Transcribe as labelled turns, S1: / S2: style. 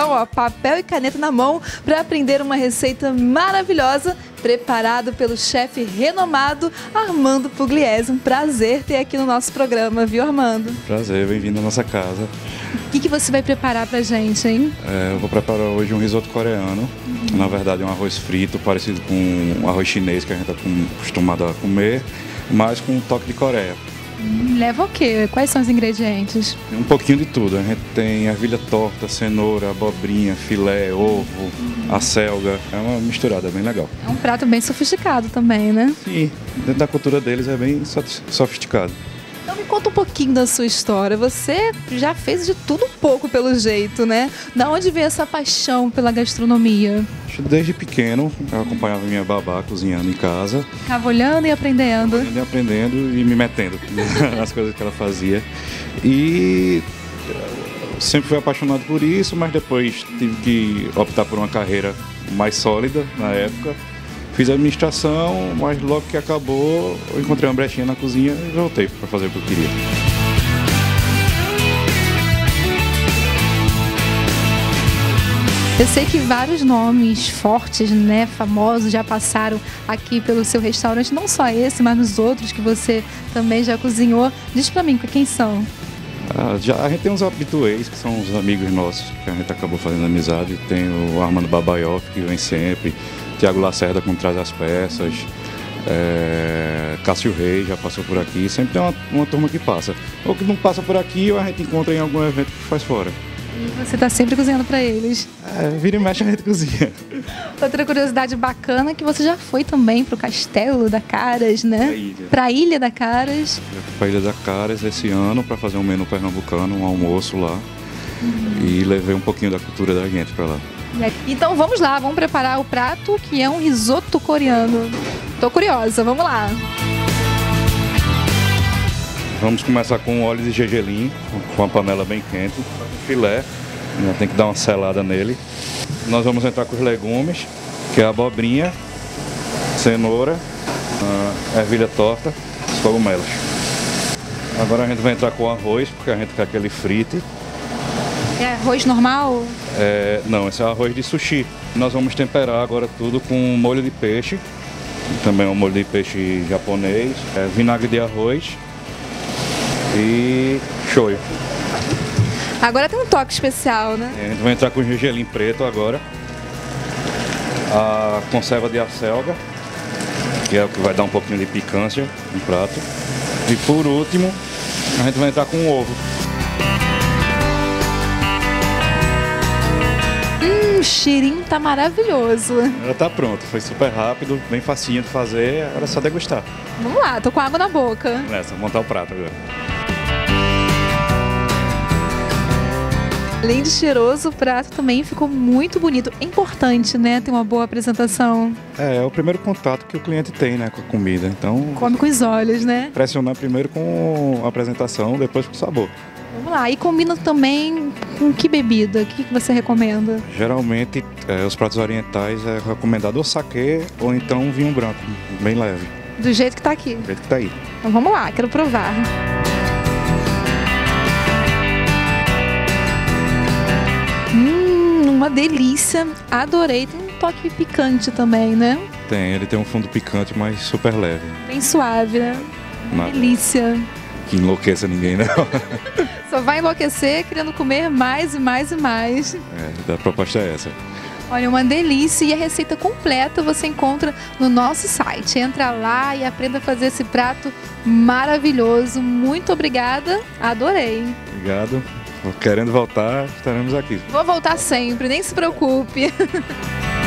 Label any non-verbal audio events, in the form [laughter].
S1: ó, papel e caneta na mão para aprender uma receita maravilhosa preparado pelo chefe renomado Armando Pugliese. Um prazer ter aqui no nosso programa, viu, Armando?
S2: Prazer, bem-vindo à nossa casa.
S1: O que, que você vai preparar pra gente, hein?
S2: É, eu vou preparar hoje um risoto coreano. Uhum. Na verdade, é um arroz frito, parecido com um arroz chinês que a gente está acostumado a comer, mas com um toque de Coreia.
S1: Leva o quê? Quais são os ingredientes?
S2: Um pouquinho de tudo. A gente tem ervilha torta, cenoura, abobrinha, filé, ovo, uhum. selga. É uma misturada bem legal.
S1: É um prato bem sofisticado também, né?
S2: Sim, dentro da cultura deles é bem sofisticado.
S1: Então me conta um pouquinho da sua história. Você já fez de tudo um pouco pelo jeito, né? Da onde veio essa paixão pela gastronomia?
S2: Desde pequeno, eu acompanhava minha babá cozinhando em casa.
S1: Ficava olhando e aprendendo.
S2: Olhando e aprendendo e me metendo [laughs] nas coisas que ela fazia. E sempre fui apaixonado por isso, mas depois tive que optar por uma carreira mais sólida na época Fiz administração, mas logo que acabou, eu encontrei uma brechinha na cozinha e voltei para fazer o que eu queria.
S1: Eu sei que vários nomes fortes, né, famosos, já passaram aqui pelo seu restaurante, não só esse, mas nos outros que você também já cozinhou. Diz para mim quem são.
S2: Ah, já, a gente tem uns habituês, que são os amigos nossos, que a gente acabou fazendo amizade. Tem o Armando Babaioff, que vem sempre. Tiago Lacerda com Traz as Peças, é, Cássio Reis já passou por aqui, sempre tem uma, uma turma que passa. Ou que não passa por aqui ou a gente encontra em algum evento que faz fora.
S1: E você está sempre cozinhando para eles?
S2: É, vira e mexe a gente cozinha.
S1: Outra curiosidade bacana é que você já foi também para o Castelo da Caras, né? Para a Ilha da Caras.
S2: Para a Ilha da Caras esse ano para fazer um menu pernambucano, um almoço lá. Uhum. E levei um pouquinho da cultura da gente para lá.
S1: Então vamos lá, vamos preparar o prato que é um risoto coreano. Tô curiosa, vamos lá.
S2: Vamos começar com óleo de gergelim, com a panela bem quente, filé, né, tem que dar uma selada nele. Nós vamos entrar com os legumes, que é a abobrinha, cenoura, ervilha torta, os cogumelos. Agora a gente vai entrar com o arroz, porque a gente quer aquele frite.
S1: É arroz normal?
S2: É, não, esse é arroz de sushi. Nós vamos temperar agora tudo com molho de peixe, também é um molho de peixe japonês, é, vinagre de arroz e shoyu.
S1: Agora tem um toque especial, né?
S2: É, a gente vai entrar com gergelim preto agora, a conserva de acelga, que é o que vai dar um pouquinho de picância no prato. E por último, a gente vai entrar com o ovo.
S1: o cheirinho tá maravilhoso.
S2: Ela tá pronto, foi super rápido, bem facinho de fazer, agora é só degustar.
S1: Vamos lá, tô com água na boca.
S2: Nessa, montar o prato agora.
S1: Além de cheiroso, o prato também ficou muito bonito. É importante, né, ter uma boa apresentação.
S2: É, é o primeiro contato que o cliente tem, né, com a comida. Então.
S1: Come com os olhos, né?
S2: Pressionar primeiro com a apresentação, depois com o sabor.
S1: Vamos lá, e combina também com que bebida? O que, você recomenda?
S2: Geralmente, é, os pratos orientais é recomendado ou saquê ou então um vinho branco, bem leve.
S1: Do jeito que está aqui?
S2: Do jeito que está aí.
S1: Então vamos lá, quero provar. Uma delícia. Adorei. Tem um toque picante também, né?
S2: Tem, ele tem um fundo picante, mas super leve.
S1: Bem suave, né? Nada. Delícia
S2: que enlouqueça ninguém, não. [laughs]
S1: Só vai enlouquecer querendo comer mais e mais e mais.
S2: É, a proposta é essa.
S1: Olha, uma delícia e a receita completa você encontra no nosso site. Entra lá e aprenda a fazer esse prato maravilhoso. Muito obrigada, adorei.
S2: Obrigado. Querendo voltar, estaremos aqui.
S1: Vou voltar sempre, nem se preocupe. [laughs]